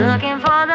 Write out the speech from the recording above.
looking for